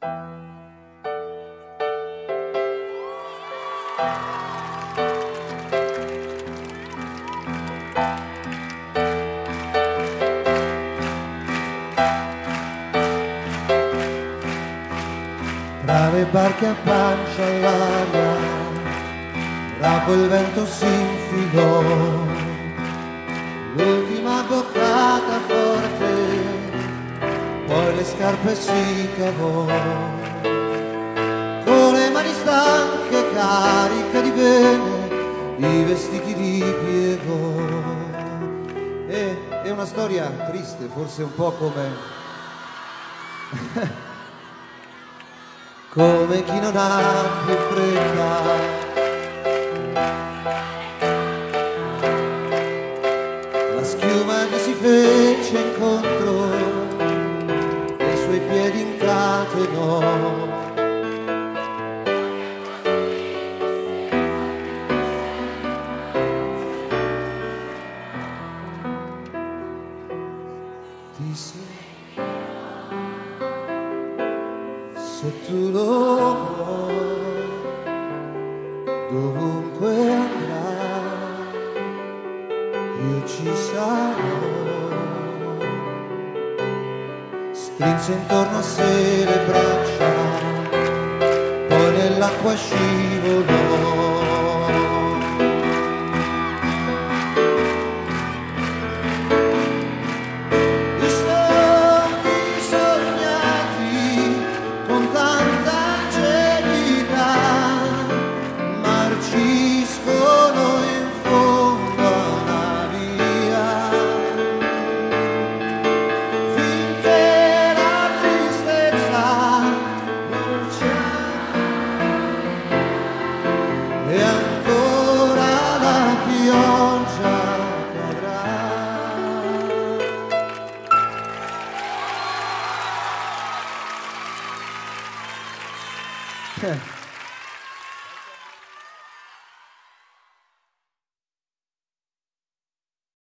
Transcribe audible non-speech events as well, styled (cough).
Tra le barche a pancia all'aria, rapo il vento si infilò, le scarpe si cavò, con le mani stanche cariche di bene, i vestiti ripiegò. E è una storia triste, forse un po' come (laughs) come chi non ha più fretta. La schiuma gli si fece incontro suoi piedi incatenò. Disse se tu lo vuoi, dovunque andrai, io ci sarò. Strinse intorno a sé le braccia, poi nell'acqua scivolò. Sure.